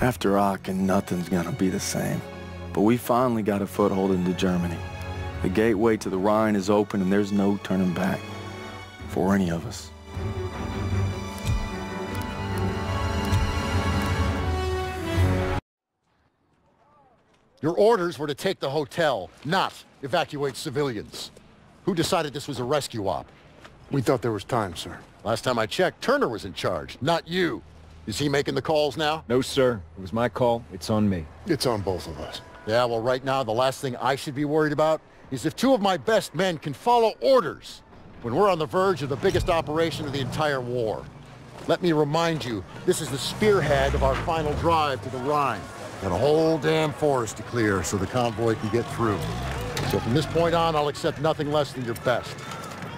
After Aachen, nothing's gonna be the same. But we finally got a foothold into Germany. The gateway to the Rhine is open and there's no turning back. For any of us. Your orders were to take the hotel, not evacuate civilians. Who decided this was a rescue op? We thought there was time, sir. Last time I checked, Turner was in charge, not you. Is he making the calls now? No, sir. It was my call. It's on me. It's on both of us. Yeah, well, right now, the last thing I should be worried about is if two of my best men can follow orders when we're on the verge of the biggest operation of the entire war. Let me remind you, this is the spearhead of our final drive to the Rhine. Got a whole damn forest to clear so the convoy can get through. So from this point on, I'll accept nothing less than your best.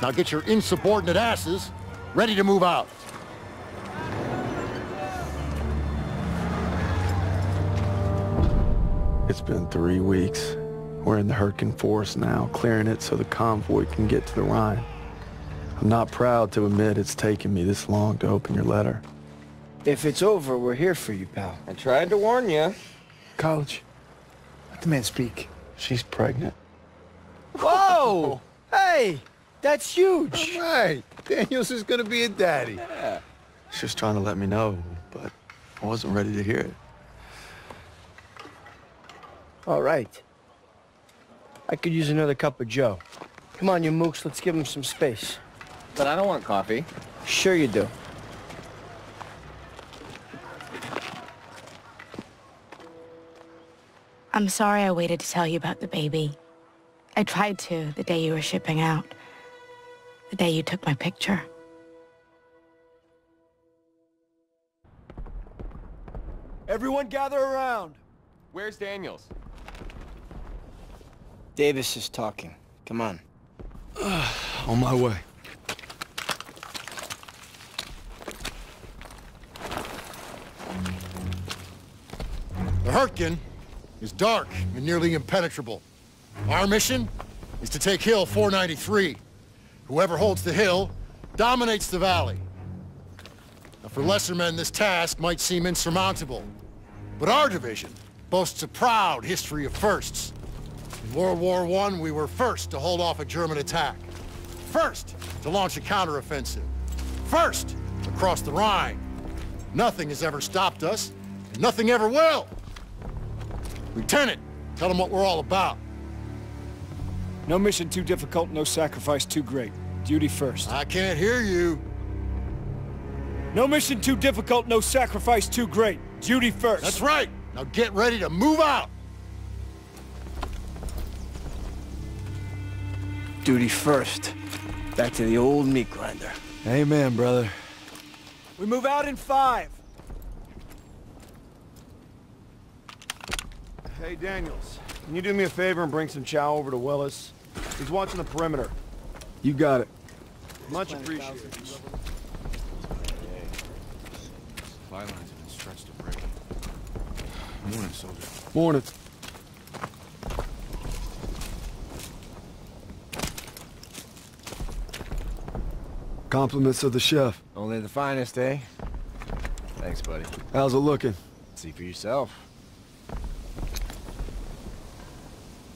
Now get your insubordinate asses ready to move out. It's been three weeks. We're in the Hurtgen Forest now, clearing it so the convoy can get to the Rhine. I'm not proud to admit it's taken me this long to open your letter. If it's over, we're here for you, pal. I tried to warn you. College, Let the man speak. she's pregnant. Whoa! hey! That's huge! Right. Daniels is gonna be a daddy. She was trying to let me know, but I wasn't ready to hear it. All right. I could use another cup of Joe. Come on, you mooks, let's give him some space. But I don't want coffee. Sure you do. I'm sorry I waited to tell you about the baby. I tried to the day you were shipping out. The day you took my picture. Everyone gather around. Where's Daniels? Davis is talking. Come on. On my way. The Hurtgen is dark and nearly impenetrable. Our mission is to take Hill 493. Whoever holds the hill dominates the valley. Now, for lesser men, this task might seem insurmountable. But our division boasts a proud history of firsts. In World War I, we were first to hold off a German attack. First to launch a counteroffensive. First across the Rhine. Nothing has ever stopped us, and nothing ever will. Lieutenant, tell them what we're all about. No mission too difficult, no sacrifice too great. Duty first. I can't hear you. No mission too difficult, no sacrifice too great. Duty first. That's right. Now get ready to move out. Duty first. Back to the old meat grinder. Amen, brother. We move out in five. Hey, Daniels, can you do me a favor and bring some chow over to Willis? He's watching the perimeter. You got it. Much appreciated. Supply lines have been stretched to break. Morning, soldier. Morning. Compliments of the chef. Only the finest, eh? Thanks, buddy. How's it looking? See for yourself.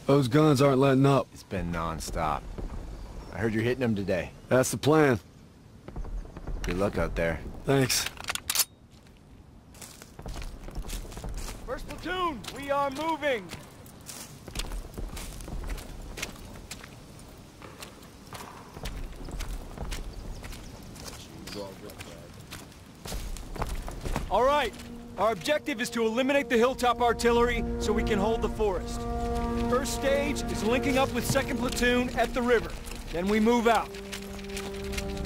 Those guns aren't letting up. It's been non-stop. I heard you're hitting them today. That's the plan. Good luck out there. Thanks. First platoon, we are moving. All right. Our objective is to eliminate the hilltop artillery so we can hold the forest. First stage is linking up with second platoon at the river. Then we move out.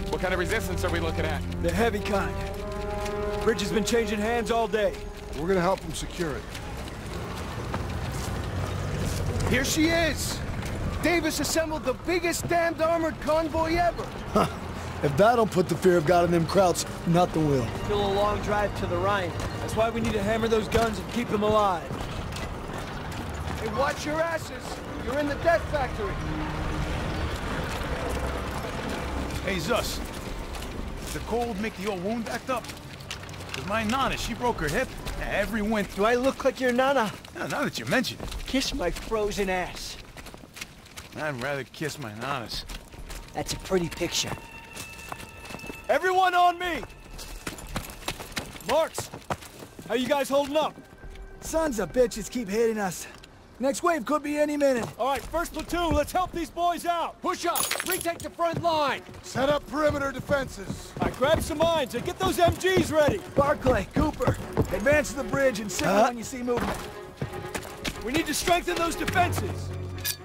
What kind of resistance are we looking at? The heavy kind. Bridge has been changing hands all day. We're gonna help them secure it. Here she is. Davis assembled the biggest damned armored convoy ever. If that don't put the fear of God in them krauts, nothing will. Still a long drive to the Rhine. That's why we need to hammer those guns and keep them alive. Hey, watch your asses. You're in the death factory. Hey, Zus. The cold make the old wound act up? With my nana, she broke her hip. Every winter. Do I look like your nana? Now, now that you mention it, Kiss my frozen ass. I'd rather kiss my nanas. That's a pretty picture. Everyone on me! Marks, how you guys holding up? Sons of bitches keep hitting us. Next wave could be any minute. All right, first platoon, let's help these boys out. Push up! Retake the front line! Set up perimeter defenses. All right, grab some mines and get those MGs ready. Barclay, Cooper, advance to the bridge and signal Uh. when you see movement. We need to strengthen those defenses.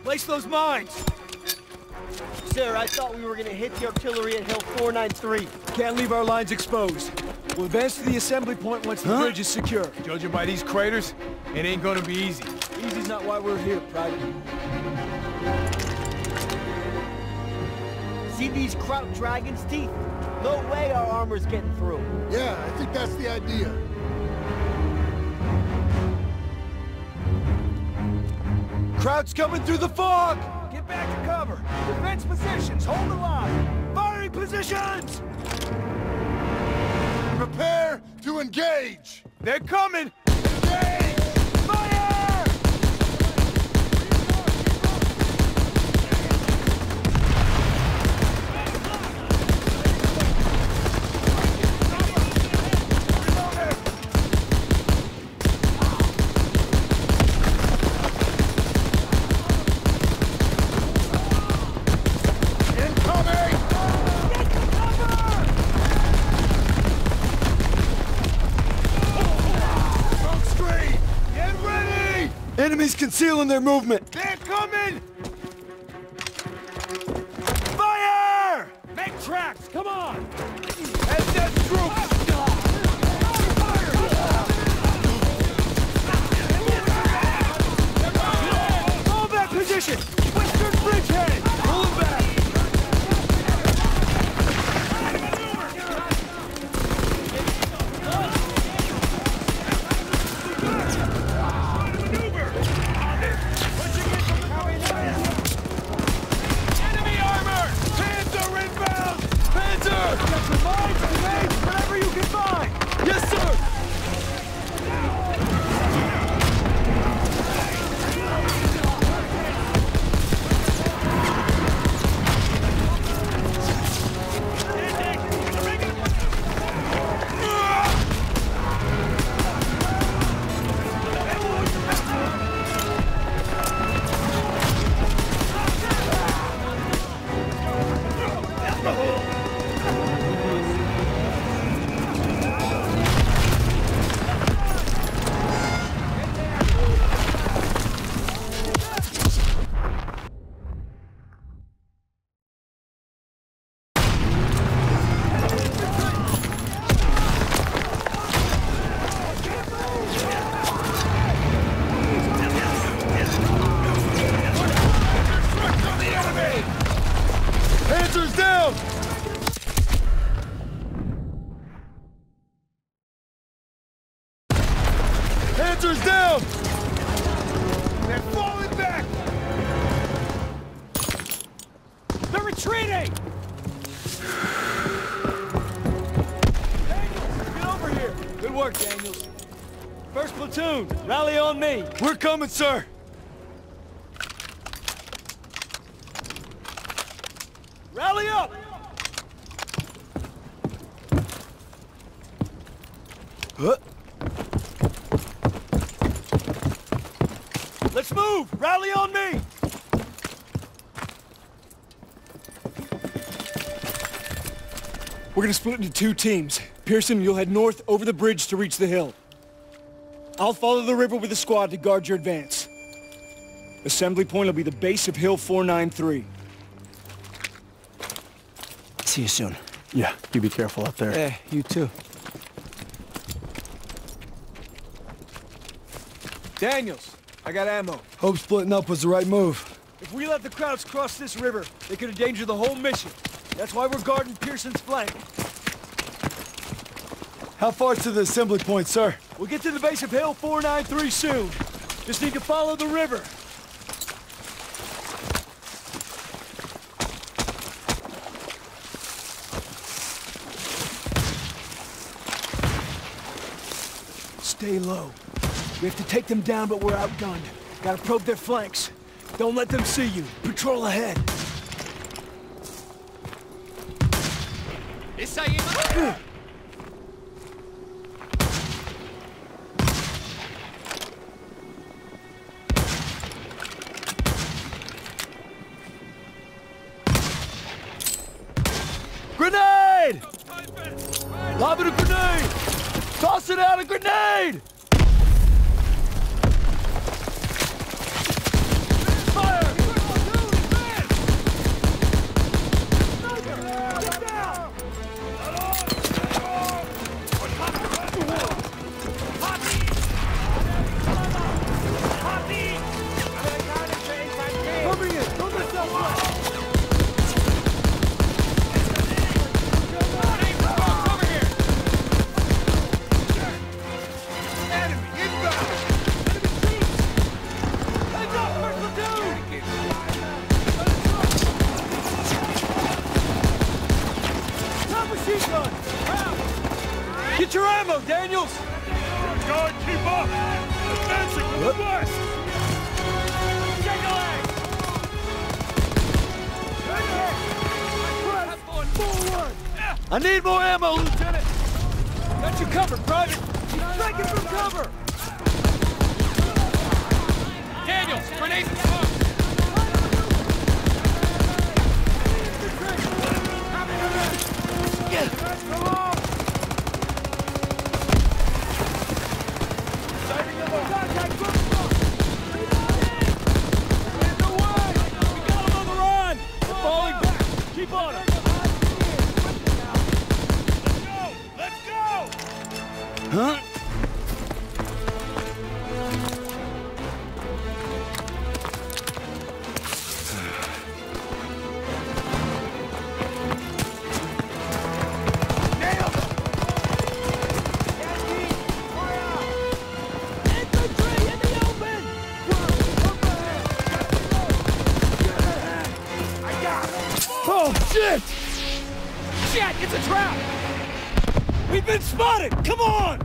Place those mines. Sir, I thought we were gonna hit the artillery at Hill 493. Can't leave our lines exposed. We'll advance to the assembly point once the bridge is secure. Judging by these craters, it ain't gonna be easy. Easy's not why we're here, Private. See these Kraut Dragon's teeth? No way our armor's getting through. Yeah, I think that's the idea. Crowd's coming through the fog! Get back to cover. Defense positions, hold the line. Firing positions! Prepare to engage. They're coming! Engage! Enemies concealing their movement. They're coming! Fire! Make tracks, come on! As death troops! We're coming, sir! Rally up! Huh? Let's move! Rally on me! We're gonna split into two teams. Pierson, you'll head north over the bridge to reach the hill. I'll follow the river with a squad to guard your advance. Assembly point will be the base of Hill 493. See you soon. Yeah, you be careful out there. Hey, you too. Daniels, I got ammo. Hope splitting up was the right move. If we let the Krauts cross this river, they could endanger the whole mission. That's why we're guarding Pierson's flank. How far to the assembly point, sir? We'll get to the base of Hill 493 soon. Just need to follow the river. Stay low. We have to take them down, but we're outgunned. Gotta probe their flanks. Don't let them see you. Patrol ahead. your ammo, Daniels! Guard, keep up! Advancing from the west! I need more ammo, Lieutenant! Got you covered, Private! He's striking from cover! Daniels, grenades and smoke! Falling Come on!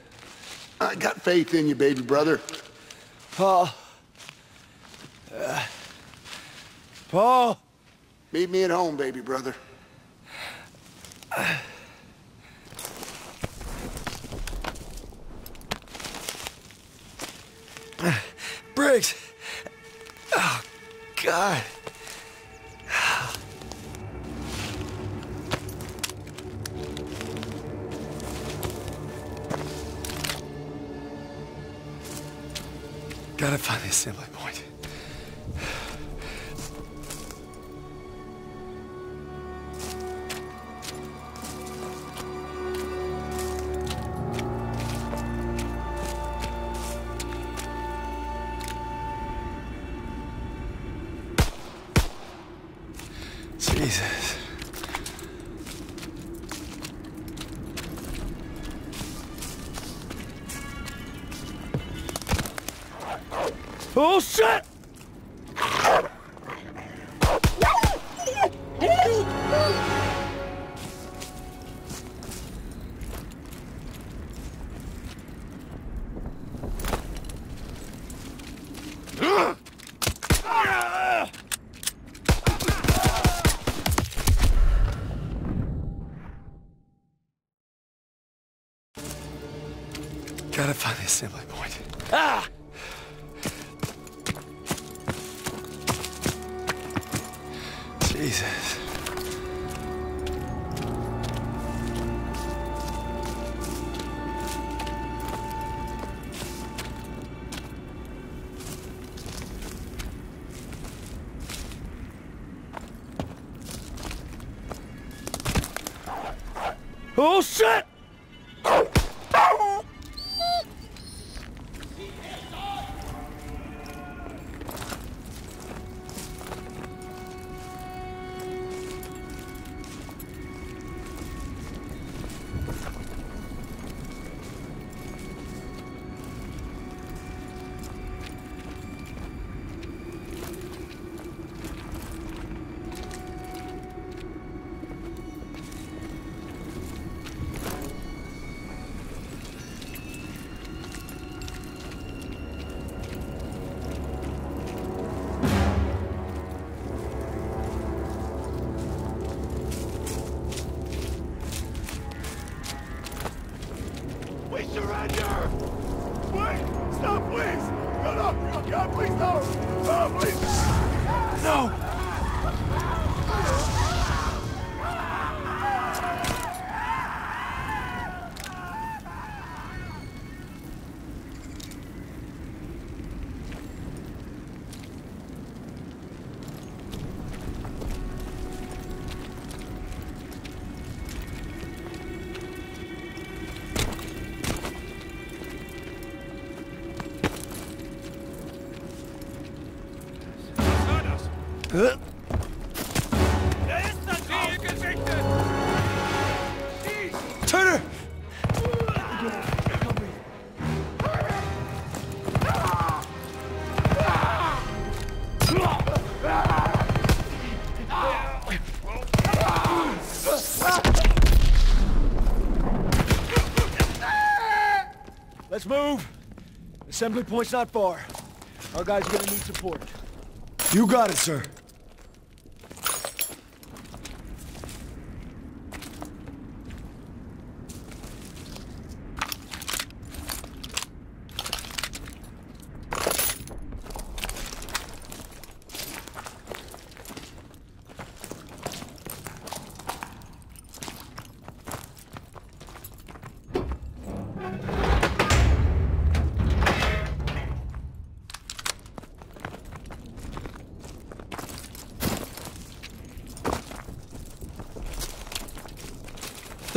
I got faith in you, baby brother. Paul. Uh, Paul. Meet me at home, baby brother. Briggs. Oh, God. Gotta find the assembly point. Oh, shit! God, please, no! Oh, please! No! Move. Assembly point's not far. Our guys are gonna need support. You got it, sir.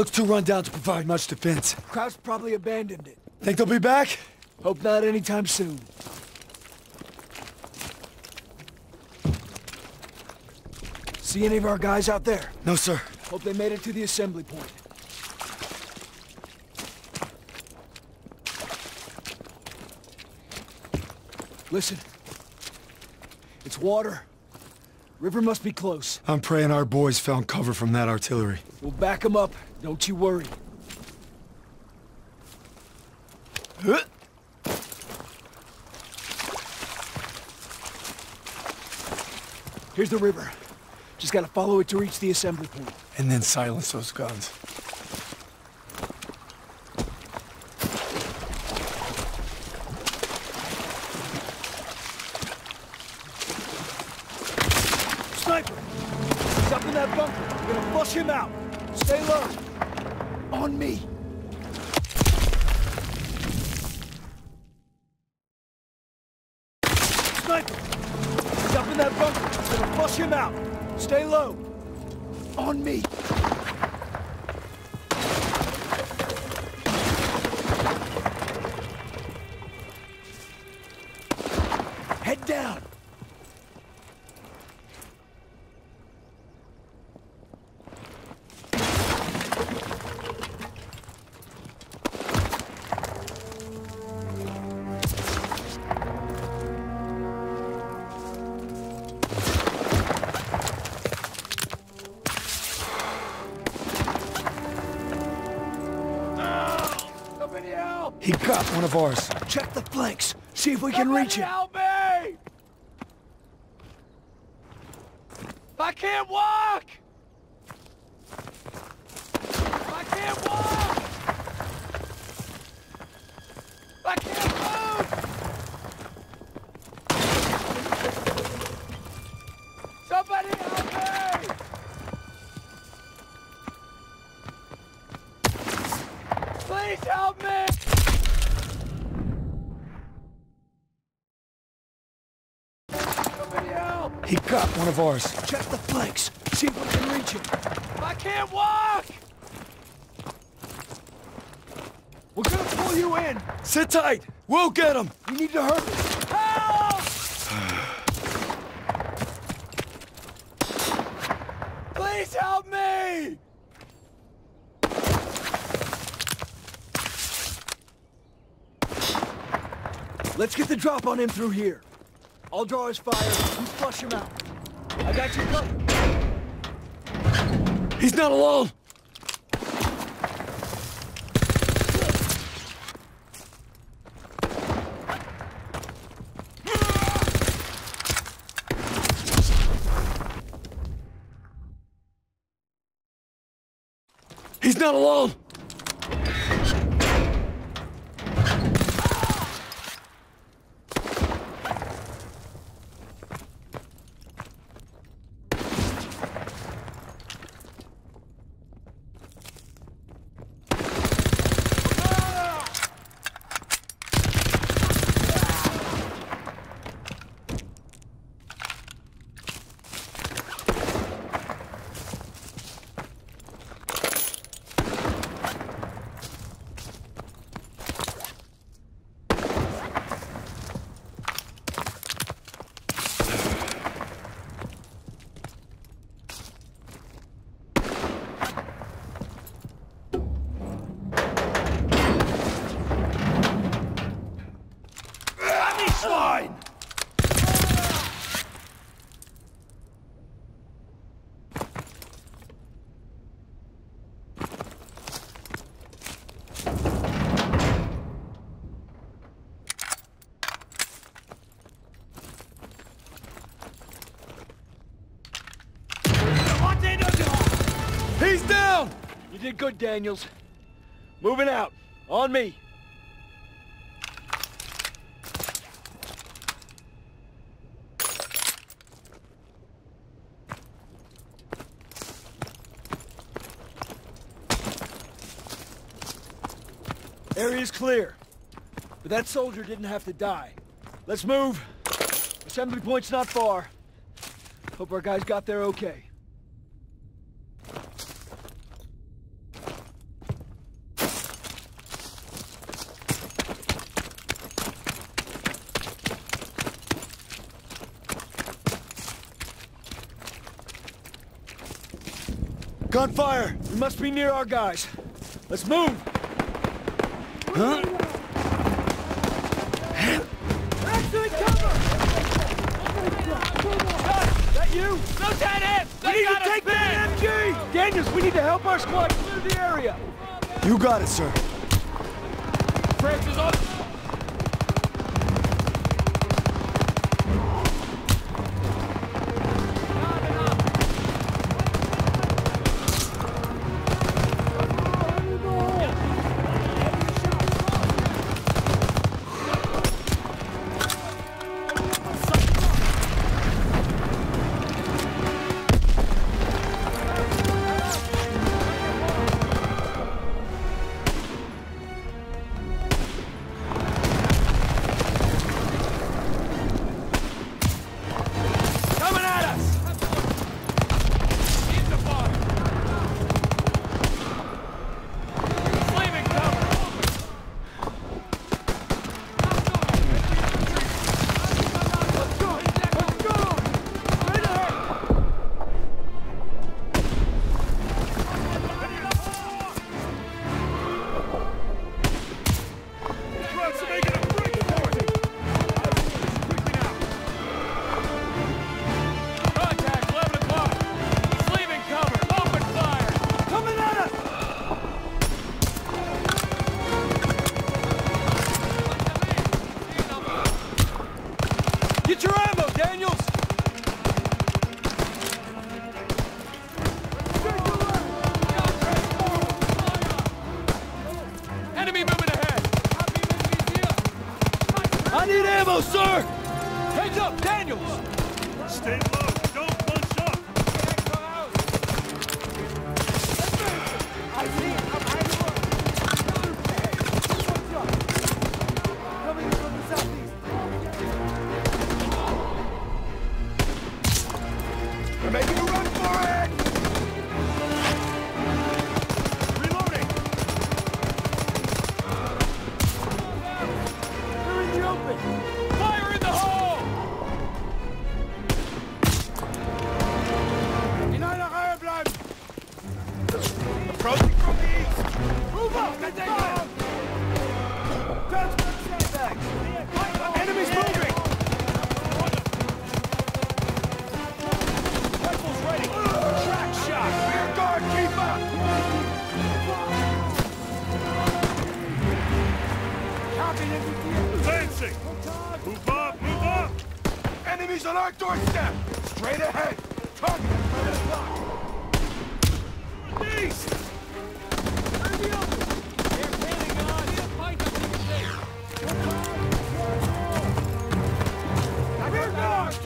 Looks too run down to provide much defense. Krauts probably abandoned it. Think they'll be back? Hope not anytime soon. See any of our guys out there? No, sir. Hope they made it to the assembly point. Listen. It's water. River must be close. I'm praying our boys found cover from that artillery. We'll back them up. Don't you worry. Here's the river. Just gotta follow it to reach the assembly point. And then silence those guns. He got one of ours. Check the flanks. See if we can reach him. Help me! I can't walk! I can't walk! Ours. Check the flanks. See if we can reach him. I can't walk! We're gonna pull you in. Sit tight! We'll get him! You need to hurry. Help! Please help me! Let's get the drop on him through here. I'll draw his fire. You flush him out. I got you. He's not alone! He's not alone! Swine! He's down! You did good, Daniels. Moving out. On me. Area's clear. But that soldier didn't have to die. Let's move. Assembly point's not far. Hope our guys got there okay. Gunfire! We must be near our guys. Let's move! Huh? Excellent cover! that you? Lieutenant! We need to take that MG! Daniels, we need to help our squad clear the area! You got it, sir. Francis, on...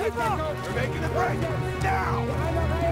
We're making the break! Now!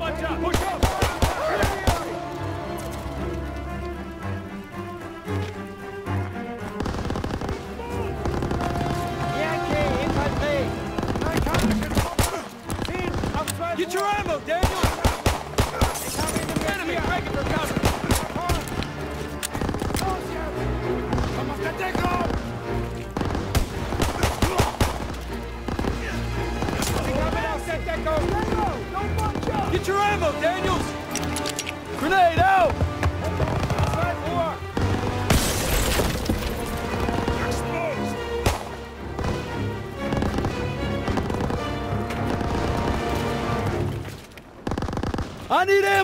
Bunch up! Push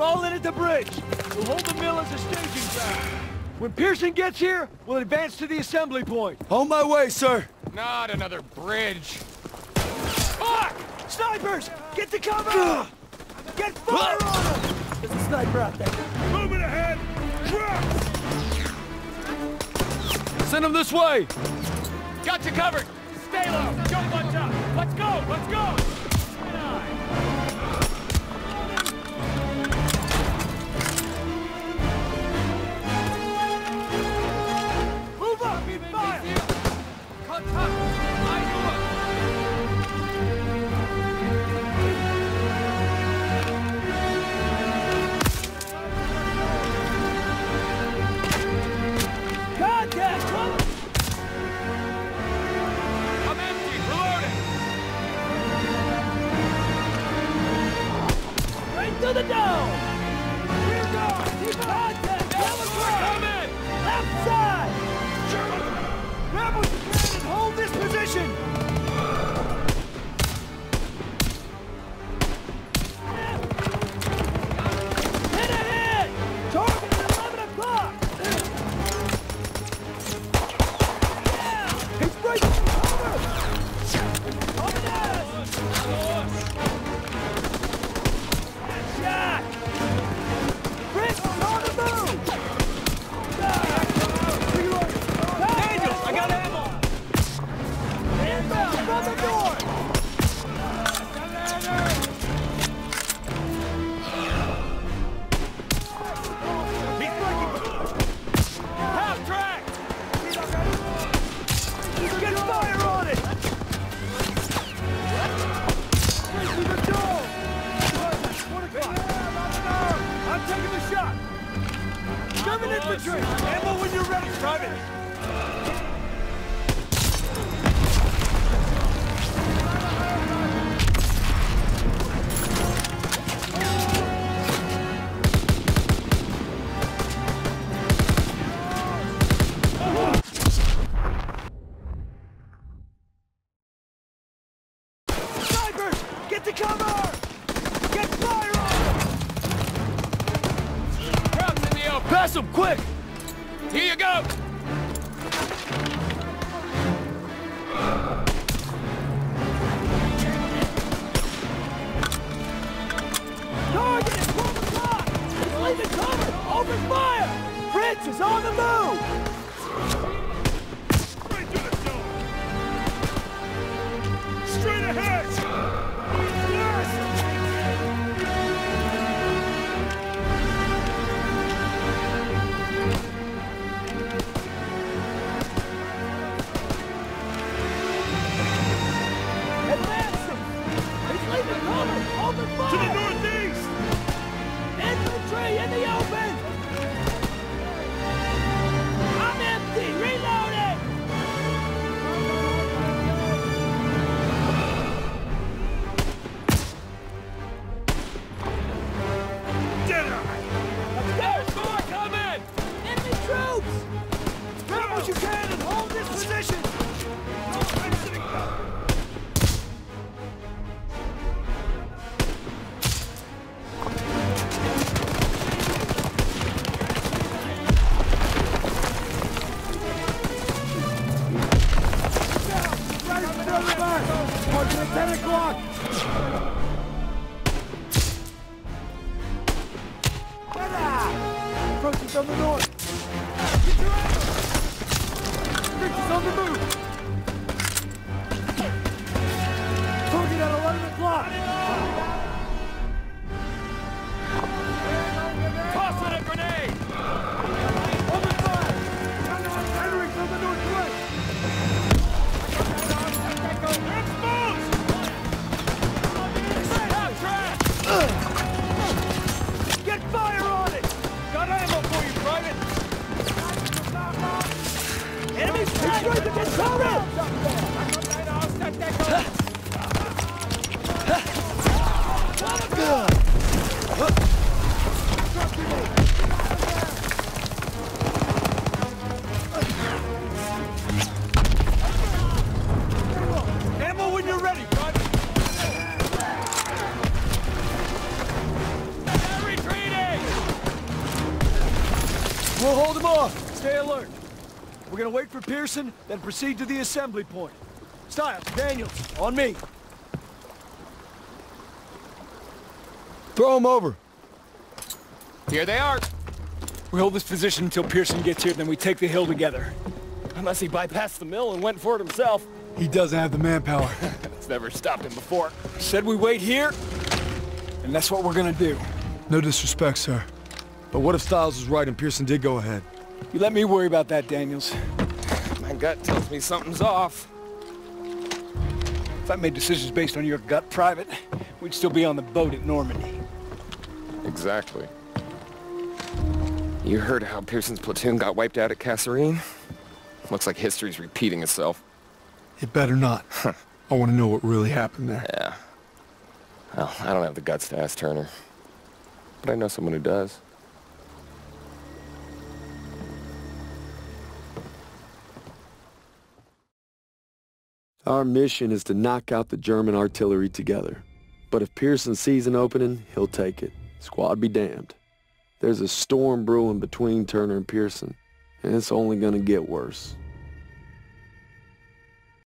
fall in at the bridge. We'll hold the mill as a staging ground. When Pierson gets here, we'll advance to the assembly point. On my way, sir! Not another bridge. Fuck! Snipers! Get to cover! Get fire on them! There's a sniper out there. Moving ahead! Drop! Send him this way! Got you covered. Stay low. Don't bunch up. Let's go. Let's go. Fire! Kontakt! Infantry! Ammo when you're ready, Private! Panamá. For Pierson, then proceed to the assembly point. Stiles, Daniels, on me. Throw him over. Here they are. We hold this position until Pierson gets here, then we take the hill together. Unless he bypassed the mill and went for it himself. He doesn't have the manpower. It's never stopped him before. Said we wait here, and that's what we're gonna do. No disrespect, sir. But what if Stiles was right and Pierson did go ahead? You let me worry about that, Daniels. Gut tells me something's off. If I made decisions based on your gut, Private, we'd still be on the boat at Normandy. Exactly. You heard how Pierson's platoon got wiped out at Kasserine? Looks like history's repeating itself. It better not. I want to know what really happened there. Yeah. Well, I don't have the guts to ask Turner. But I know someone who does. Our mission is to knock out the German artillery together. But if Pierson sees an opening, he'll take it. Squad be damned. There's a storm brewing between Turner and Pierson, and it's only gonna get worse.